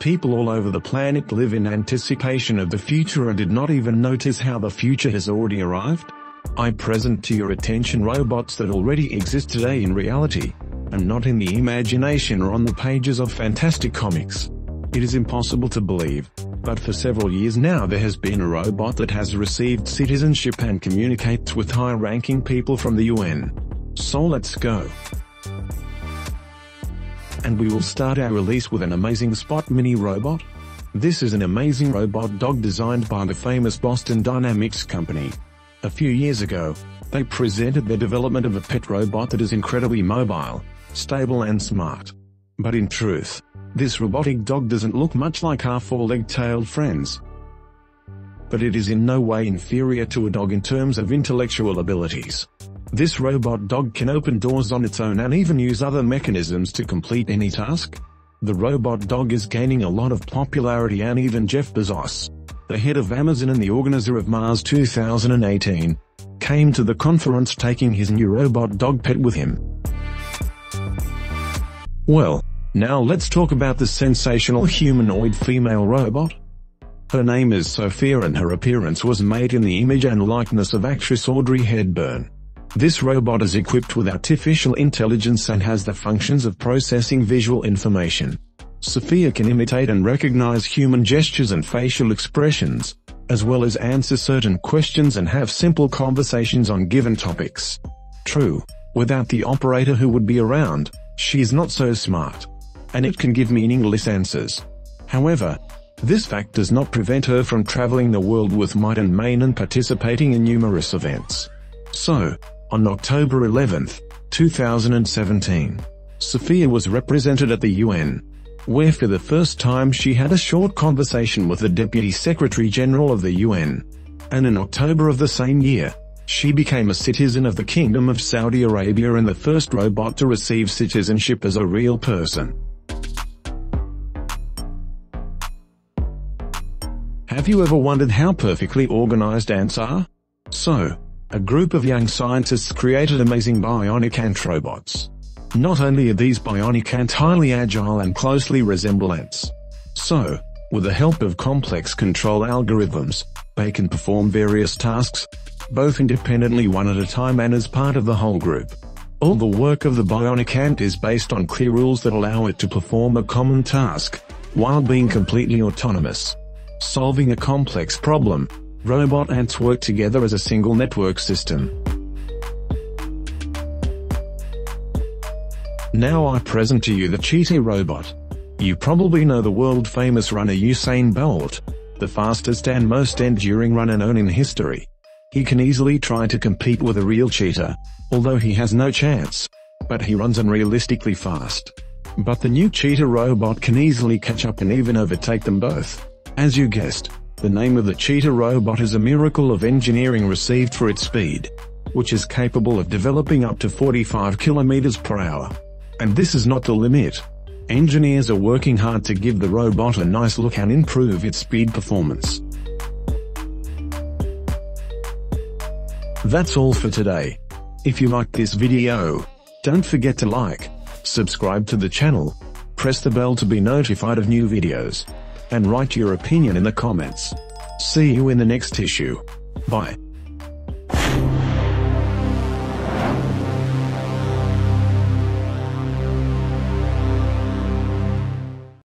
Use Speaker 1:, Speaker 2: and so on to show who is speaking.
Speaker 1: People all over the planet live in anticipation of the future and did not even notice how the future has already arrived. I present to your attention robots that already exist today in reality, and not in the imagination or on the pages of fantastic comics. It is impossible to believe, but for several years now there has been a robot that has received citizenship and communicates with high-ranking people from the UN. So let's go and we will start our release with an amazing Spot Mini robot. This is an amazing robot dog designed by the famous Boston Dynamics company. A few years ago, they presented the development of a pet robot that is incredibly mobile, stable and smart. But in truth, this robotic dog doesn't look much like our four-leg-tailed friends. But it is in no way inferior to a dog in terms of intellectual abilities. This robot dog can open doors on its own and even use other mechanisms to complete any task. The robot dog is gaining a lot of popularity and even Jeff Bezos, the head of Amazon and the organizer of Mars 2018, came to the conference taking his new robot dog pet with him. Well, now let's talk about the sensational humanoid female robot. Her name is Sophia and her appearance was made in the image and likeness of actress Audrey Hepburn. This robot is equipped with artificial intelligence and has the functions of processing visual information. Sophia can imitate and recognize human gestures and facial expressions, as well as answer certain questions and have simple conversations on given topics. True, without the operator who would be around, she's not so smart. And it can give meaningless answers. However, this fact does not prevent her from traveling the world with might and main and participating in numerous events. So, on October 11, 2017, Sophia was represented at the UN, where for the first time she had a short conversation with the Deputy Secretary General of the UN. And in October of the same year, she became a citizen of the Kingdom of Saudi Arabia and the first robot to receive citizenship as a real person. Have you ever wondered how perfectly organized ants are? So, a group of young scientists created amazing bionic ant robots. Not only are these bionic ants highly agile and closely resemble ants. So, with the help of complex control algorithms, they can perform various tasks, both independently one at a time and as part of the whole group. All the work of the bionic ant is based on clear rules that allow it to perform a common task, while being completely autonomous. Solving a complex problem, Robot ants work together as a single network system. Now I present to you the Cheetah robot. You probably know the world-famous runner Usain Bolt, the fastest and most enduring runner known in history. He can easily try to compete with a real cheetah, although he has no chance. But he runs unrealistically fast. But the new cheetah robot can easily catch up and even overtake them both. As you guessed, the name of the cheetah robot is a miracle of engineering received for its speed, which is capable of developing up to 45 km per hour. And this is not the limit. Engineers are working hard to give the robot a nice look and improve its speed performance. That's all for today. If you liked this video, don't forget to like, subscribe to the channel, press the bell to be notified of new videos and write your opinion in the comments. See you in the next issue. Bye.